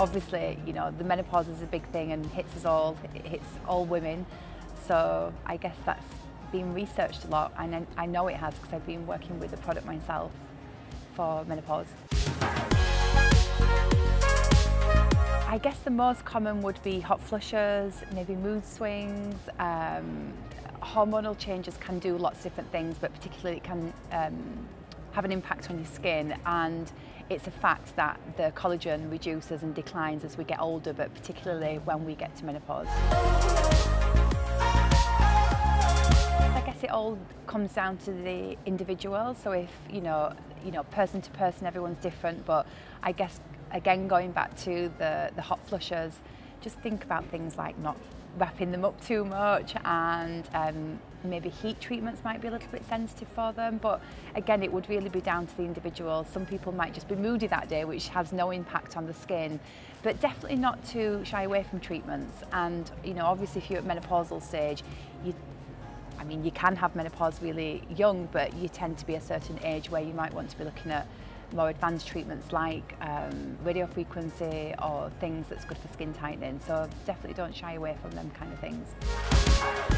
obviously, you know, the menopause is a big thing and hits us all, it hits all women. So I guess that's been researched a lot and I know it has because I've been working with the product myself for menopause. I guess the most common would be hot flushes, maybe mood swings. Um, hormonal changes can do lots of different things, but particularly it can um, have an impact on your skin. And it's a fact that the collagen reduces and declines as we get older, but particularly when we get to menopause. I guess it all comes down to the individual. So if, you know, you know, person to person, everyone's different, but I guess again, going back to the, the hot flushers, just think about things like not wrapping them up too much and um, maybe heat treatments might be a little bit sensitive for them. But again it would really be down to the individual. Some people might just be moody that day which has no impact on the skin but definitely not to shy away from treatments. And you know obviously if you're at menopausal stage you I mean you can have menopause really young but you tend to be a certain age where you might want to be looking at more advanced treatments like um, radio frequency or things that's good for skin tightening. So definitely don't shy away from them kind of things.